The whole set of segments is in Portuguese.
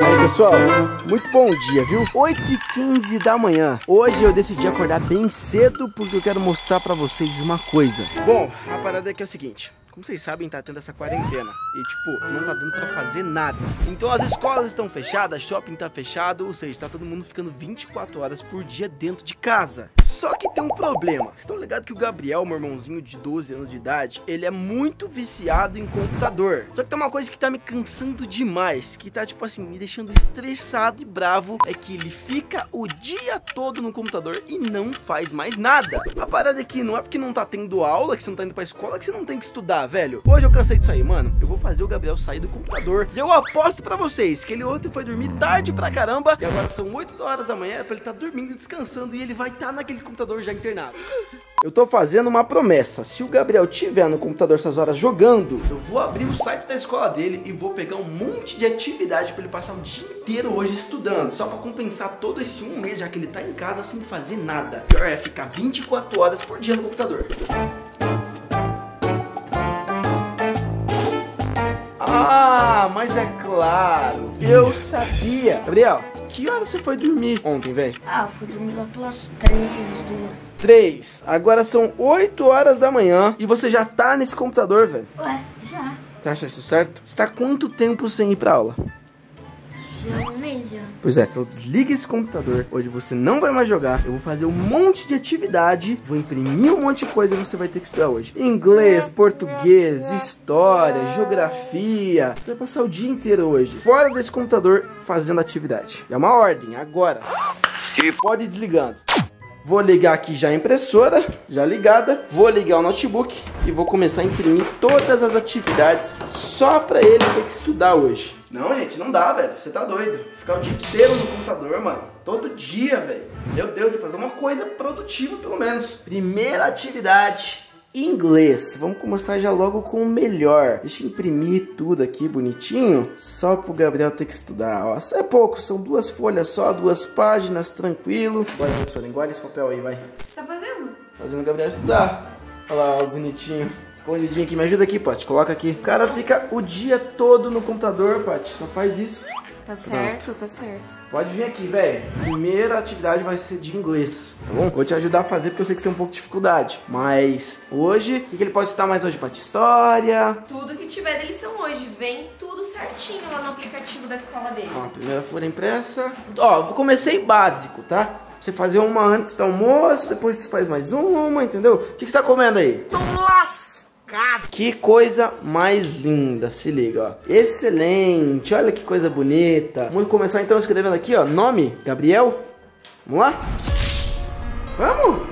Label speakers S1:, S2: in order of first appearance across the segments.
S1: Aí pessoal, muito bom dia, viu? 8h15 da manhã. Hoje eu decidi acordar bem cedo porque eu quero mostrar pra vocês uma coisa. Bom, a parada aqui é o seguinte. Como vocês sabem, tá tendo essa quarentena e, tipo, não tá dando pra fazer nada. Então as escolas estão fechadas, shopping tá fechado, ou seja, tá todo mundo ficando 24 horas por dia dentro de casa. Só que tem um problema. Vocês estão ligados que o Gabriel, meu irmãozinho de 12 anos de idade, ele é muito viciado em computador. Só que tem uma coisa que tá me cansando demais, que tá, tipo assim, me deixando estressado e bravo, é que ele fica o dia todo no computador e não faz mais nada. A parada aqui não é porque não tá tendo aula, que você não tá indo pra escola, que você não tem que estudar, velho. Hoje eu cansei disso aí, mano. Eu vou fazer o Gabriel sair do computador. E eu aposto pra vocês que ele ontem foi dormir tarde pra caramba, e agora são 8 horas da manhã, é pra ele tá dormindo, descansando, e ele vai estar tá naquele computador já internado. Eu tô fazendo uma promessa. Se o Gabriel tiver no computador essas horas jogando, eu vou abrir o site da escola dele e vou pegar um monte de atividade para ele passar o dia inteiro hoje estudando. Só para compensar todo esse um mês, já que ele tá em casa sem fazer nada. Pior é ficar 24 horas por dia no computador. Ah, mas é claro. Eu sabia. Gabriel, que hora você foi dormir ontem, velho?
S2: Ah, fui dormir lá pelas três, duas.
S1: Três. Agora são 8 horas da manhã e você já tá nesse computador, velho.
S2: Ué, já.
S1: Você acha isso certo? Você tá quanto tempo sem ir pra aula? Pois é, então desliga esse computador. Hoje você não vai mais jogar. Eu vou fazer um monte de atividade. Vou imprimir um monte de coisa que você vai ter que estudar hoje. Inglês, português, história, geografia. Você vai passar o dia inteiro hoje. Fora desse computador fazendo atividade. É uma ordem, agora. Se pode ir desligando. Vou ligar aqui já a impressora, já ligada. Vou ligar o notebook e vou começar a imprimir todas as atividades só para ele ter que estudar hoje. Não, gente, não dá, velho. Você tá doido. Ficar o dia inteiro no computador, mano. Todo dia, velho. Meu Deus, fazer uma coisa produtiva, pelo menos. Primeira atividade inglês. Vamos começar já logo com o melhor. Deixa eu imprimir tudo aqui bonitinho, só pro Gabriel ter que estudar. Ó, isso é pouco, são duas folhas só, duas páginas, tranquilo. Bora, professora, engole esse papel aí, vai.
S2: Tá fazendo?
S1: Fazendo o Gabriel estudar. Olha lá, bonitinho. Escondidinho aqui, me ajuda aqui, Paty. Coloca aqui. O cara fica o dia todo no computador, Paty. Só faz isso.
S2: Tá certo, tá certo.
S1: Pode vir aqui, velho. Primeira atividade vai ser de inglês, tá bom? Vou te ajudar a fazer porque eu sei que você tem um pouco de dificuldade. Mas hoje, o que, que ele pode estudar mais hoje, Paty? História.
S3: Tudo que tiver de lição hoje, vem tudo certinho lá no aplicativo da escola dele.
S1: Ó, a primeira folha impressa. Ó, eu comecei básico, tá? Você fazer uma antes do almoço, depois você faz mais uma, entendeu? O que, que você tá comendo aí?
S2: Nossa!
S1: Que coisa mais linda, se liga, ó. Excelente, olha que coisa bonita. Vamos começar então escrevendo aqui, ó. Nome, Gabriel. Vamos lá? Vamos?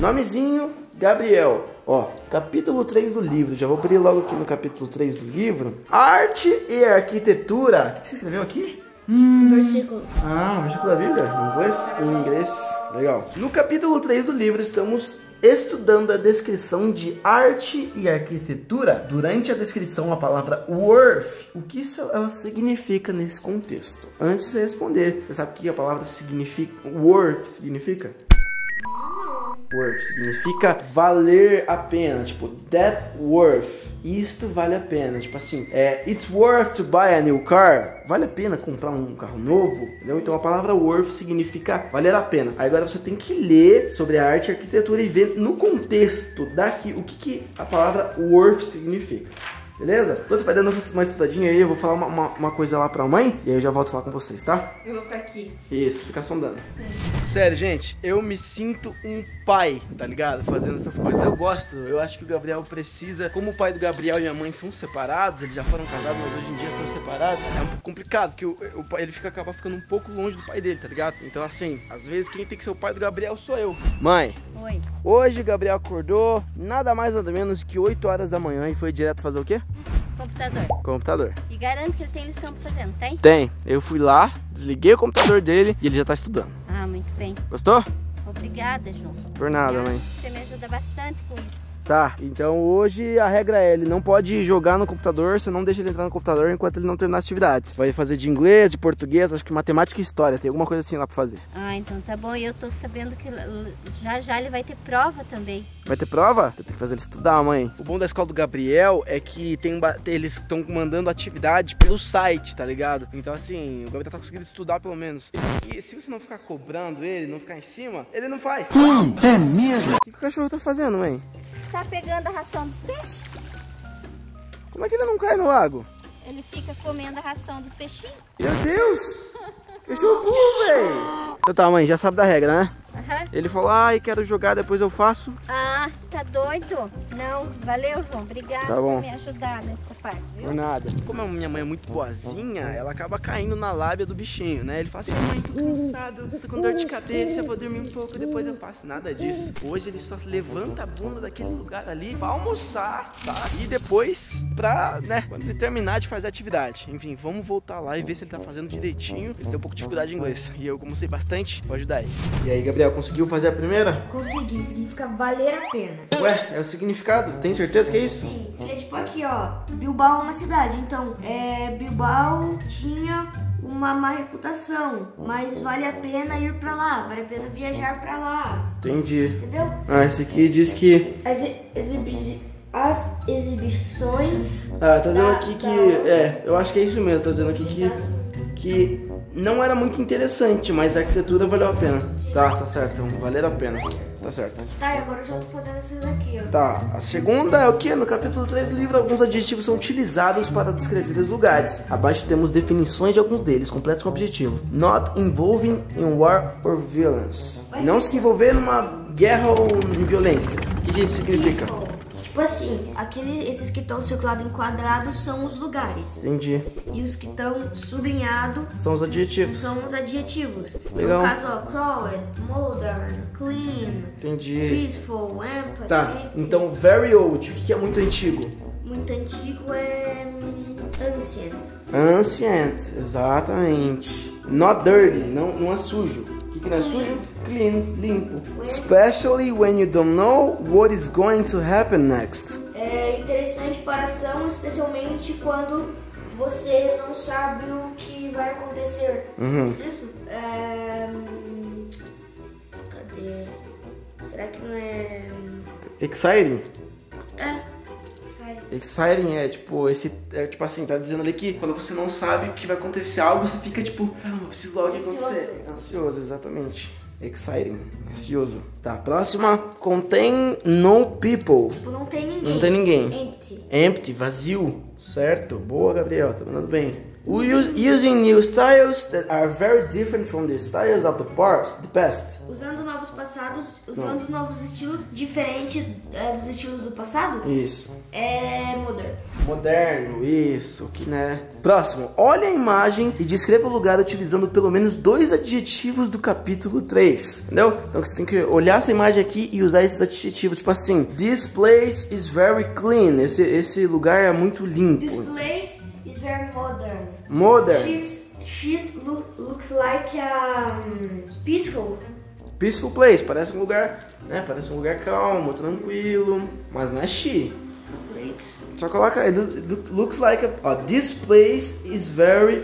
S1: Nomezinho, Gabriel. Ó, capítulo 3 do livro. Já vou abrir logo aqui no capítulo 3 do livro. Arte e arquitetura. O que você escreveu aqui?
S2: Um versículo.
S1: Ah, versículo da Bíblia? Em inglês? Em inglês. Legal. No capítulo 3 do livro, estamos estudando a descrição de arte e arquitetura. Durante a descrição, a palavra worth, o que ela significa nesse contexto? Antes de responder, você sabe o que a palavra significa? Worth significa? Worth significa valer a pena, tipo, that worth. Isto vale a pena, tipo assim, é it's worth to buy a new car. Vale a pena comprar um carro novo, entendeu? Então a palavra worth significa valer a pena. Aí agora você tem que ler sobre a arte e a arquitetura e ver no contexto daqui o que, que a palavra worth significa. Beleza? Quando você vai dando uma estudadinha aí, eu vou falar uma, uma, uma, coisa lá pra mãe e aí eu já volto a falar com vocês, tá?
S3: Eu vou ficar aqui.
S1: Isso, fica sondando. É. Sério, gente, eu me sinto um pai, tá ligado? Fazendo essas coisas. Eu gosto, eu acho que o Gabriel precisa. Como o pai do Gabriel e minha mãe são separados, eles já foram casados, mas hoje em dia são separados, é um pouco complicado, porque o, o pai ele fica acaba ficando um pouco longe do pai dele, tá ligado? Então, assim, às vezes quem tem que ser o pai do Gabriel sou eu. Mãe.
S2: Oi.
S1: Hoje o Gabriel acordou nada mais nada menos que 8 horas da manhã e foi direto fazer o quê?
S2: Computador.
S1: Computador.
S2: E garanto que ele tem lição pra fazer, não tem?
S1: Tem. Eu fui lá, desliguei o computador dele e ele já tá estudando.
S2: Ah, muito bem.
S1: Gostou?
S2: Obrigada, João.
S1: Por nada,
S2: Eu
S1: mãe.
S2: Você me ajuda bastante com isso.
S1: Tá, então hoje a regra é, ele não pode jogar no computador, você não deixa ele entrar no computador enquanto ele não terminar as atividades. Vai fazer de inglês, de português, acho que matemática e história, tem alguma coisa assim lá pra fazer.
S2: Ah, então tá bom. E eu tô sabendo que já já ele vai ter prova também.
S1: Vai ter prova? Então tem que fazer ele estudar, mãe. O bom da escola do Gabriel é que tem eles estão mandando atividade pelo site, tá ligado? Então assim, o Gabriel tá conseguindo estudar pelo menos. E se você não ficar cobrando ele, não ficar em cima, ele não faz.
S4: É mesmo?
S1: O que o cachorro tá fazendo, mãe?
S2: Tá pegando a ração dos peixes?
S1: Como é que ele não cai no lago?
S2: Ele fica comendo a ração dos peixinhos?
S1: Meu Deus! Cachorro burro, velho! Então tá, mãe, já sabe da regra, né?
S2: Aham.
S1: Ele falou, ai, quero jogar, depois eu faço.
S2: Ah, tá doido? Não, valeu, João. Obrigada
S1: Tá bom.
S2: por me ajudar nessa parte, viu?
S1: Por nada. Como a minha mãe é muito boazinha, ela acaba caindo na lábia do bichinho, né? Ele fala assim, mãe, tô cansado, tô com dor de cabeça, vou dormir um pouco, depois eu faço. Nada disso. Hoje ele só levanta a bunda daquele lugar ali pra almoçar, tá? E depois pra, né, quando ele terminar de fazer a atividade. Enfim, vamos voltar lá e ver se ele tá fazendo direitinho. Ele tem um pouco de dificuldade em inglês. E eu, como sei bastante, vou ajudar ele. E aí, Gabriel, conseguiu fazer a primeira?
S5: Consegui, significa valer a pena.
S1: Ué, é o significado? Tem certeza que é isso?
S5: Sim, ele é tipo aqui, ó. Bilbao é uma cidade, então, é, Bilbao tinha uma má reputação, mas vale a pena ir pra lá, vale a pena viajar pra lá,
S1: Entendi.
S5: entendeu?
S1: Ah, esse aqui diz que
S5: As, exibi as exibições
S1: Ah, tá dizendo
S5: Da-
S1: aqui que.
S5: da-
S1: É, eu acho que é isso mesmo, tá dizendo aqui que. Que não era muito interessante, mas a arquitetura valeu a pena. Tá, tá certo, então valeu a pena. Tá certo.
S5: Tá, e agora eu já tô fazendo esses daqui, ó.
S1: Tá, a segunda é o que? No capítulo 3 do livro, alguns adjetivos são utilizados para descrever os lugares. Abaixo temos definições de alguns deles, completos com objetivo. Not involving in war or violence. Não se envolver numa guerra ou em violência. O que, que isso significa?
S5: Isso. Tipo assim, aquele, esses que estão circulados em quadrados são os lugares.
S1: Entendi.
S5: E os que estão sublinhados
S1: São os adjetivos.
S5: são os adjetivos.
S1: Legal.
S5: No caso, ó, crowded, modern, clean,
S1: Entendi.
S5: peaceful, empty.
S1: Tá, então very old, o que que é muito antigo?
S5: Muito antigo é hum, ancient.
S1: Ancient, exatamente. Not dirty, não, não é sujo. O que, não é sujo? Clean, limpo. Especially when you don't know what is going to happen next.
S5: É interessante para ação, especialmente quando você não sabe o que vai acontecer.
S1: Uhum.
S5: Isso? É, hum, cadê? Será que não é. hum,
S1: Exciting. Exciting é tipo, esse. É tipo assim, tá dizendo ali que quando você não sabe que vai acontecer algo, você fica tipo, caramba, preciso logo acontecer. Ansioso, exatamente. Exciting, ansioso. Tá, próxima. Contém no people.
S5: Tipo, não tem ninguém.
S1: Não tem ninguém.
S5: Empty.
S1: Empty, vazio. Certo. Boa, Gabriel. Tá mandando bem. Use, using new styles that are very different from the styles of the past. The past.
S5: Usando novos passados, usando novos estilos, diferente é, dos estilos do passado,
S1: Isso.
S5: é modern.
S1: Moderno, isso, que né. Próximo, olha a imagem e descreva o lugar utilizando pelo menos dois adjetivos do capítulo 3. Entendeu? Então você tem que olhar essa imagem aqui e usar esses adjetivos, tipo assim, this place is very clean. Esse, esse lugar é muito
S5: This
S1: limpo.
S5: place is very modern.
S1: Modern,
S5: She's, she's look, looks like a um, peaceful.
S1: peaceful place, parece um lugar, né? Parece um lugar calmo, tranquilo, mas não é she. Só coloca, looks like a, ó, this place is very,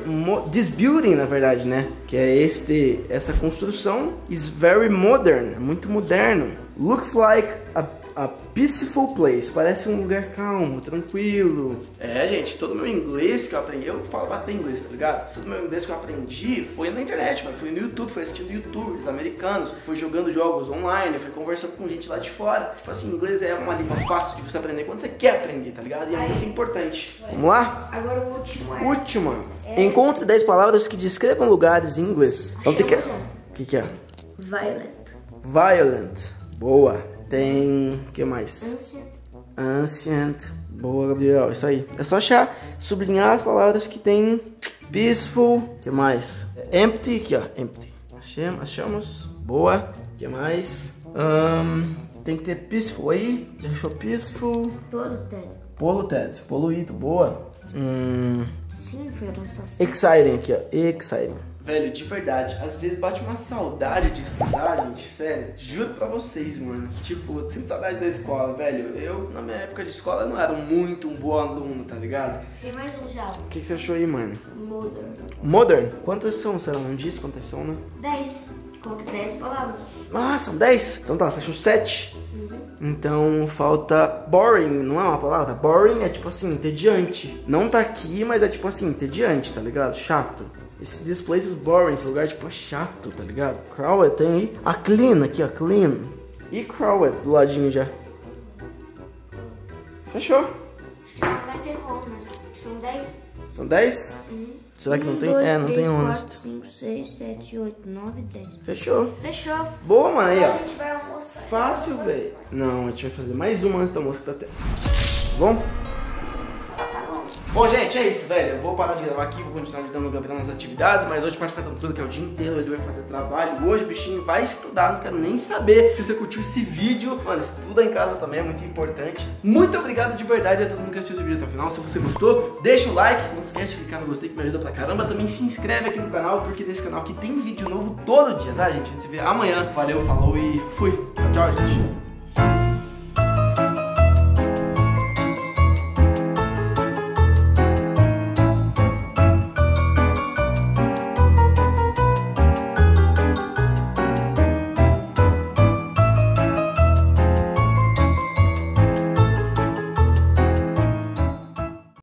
S1: this building na verdade, né? Que é este, essa construção is very modern, é muito moderno. Looks like a, a peaceful place, parece um lugar calmo, tranquilo. É, gente, todo o meu inglês que eu aprendi, eu falo bastante inglês, tá ligado? Todo o meu inglês que eu aprendi foi na internet, mano, foi no YouTube, foi assistindo youtubers americanos, foi jogando jogos online, foi conversando com gente lá de fora. Tipo assim, inglês é uma língua fácil de você aprender quando você quer aprender, tá ligado? E é muito importante. Vamos lá?
S5: Agora o último é.
S1: Última. Encontre 10 palavras que descrevam lugares em inglês. Então tem que. O que, que é?
S5: Violent.
S1: Violent. Boa. Tem. O que mais?
S5: Ancient.
S1: Ancient. Boa, Gabriel. Isso aí. É só achar, sublinhar as palavras que tem. Peaceful. Que mais? Empty. Aqui, ó. Empty. Achamos. achamos. Boa. Que mais? Ahn, tem que ter peaceful aí. Já achou peaceful?
S5: Polluted.
S1: Polluted. Poluído. Boa. Hum.
S5: Fernando.
S1: Exciting aqui, ó. Exciting. Velho, de verdade, às vezes bate uma saudade de estudar, gente, sério. Juro pra vocês, mano. Tipo, sinto saudade da escola, velho. Eu, na minha época de escola, não era muito um bom aluno, tá ligado?
S5: Tem mais um já.
S1: O que, que você achou aí, mano?
S5: Modern.
S1: Modern? Quantas são? Você não disse quantas são, né?
S5: 10. Conta 10 palavras.
S1: Ah, são 10? Então tá, você achou 7? Então falta boring, não é uma palavra? Boring é tipo assim, entediante. Não tá aqui, mas é tipo assim, entediante, tá ligado? Chato. Esse this place is boring, esse lugar tipo é chato, tá ligado? Crowded tem aí. A clean aqui, ó, clean. E crowded do ladinho já. Fechou.
S5: Que vai ter honras. São 10.
S1: São 10? Será que não tem? é, não tem honest.
S5: 5, 6, 7, 8, 9, 10.
S1: Fechou.
S5: Fechou.
S1: Boa, mano, aí, ó.
S5: a gente vai almoçar.
S1: Fácil, velho. Não, a gente vai fazer mais uma antes da música tá até. Bom?
S5: Bom.
S1: Gente, é isso, velho. Eu vou parar de gravar aqui, vou continuar ajudando o Gabriel nas atividades, mas hoje ficar tudo que é o dia inteiro, ele vai fazer trabalho. Hoje o bichinho vai estudar, não quero nem saber. Se você curtiu esse vídeo, mano, estuda em casa também, é muito importante. Muito obrigado de verdade a todo mundo que assistiu esse vídeo até o final. Se você gostou, deixa o like, não esquece de clicar no gostei que me ajuda pra caramba. Também se inscreve aqui no canal, porque nesse canal aqui tem vídeo novo todo dia, tá, gente? A gente se vê amanhã. Valeu, falou e fui. Tchau, tchau, gente.